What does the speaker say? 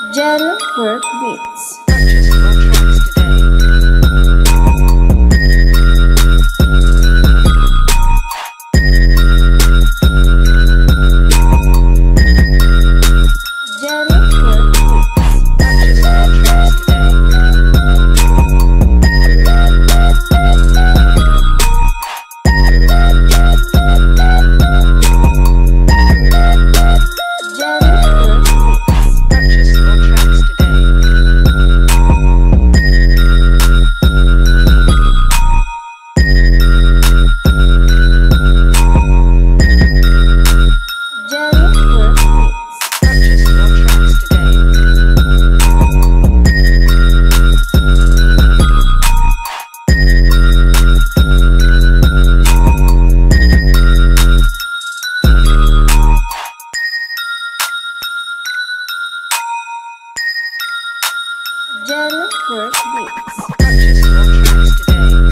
Gel Work Beats. Jellyfish. for Weeks.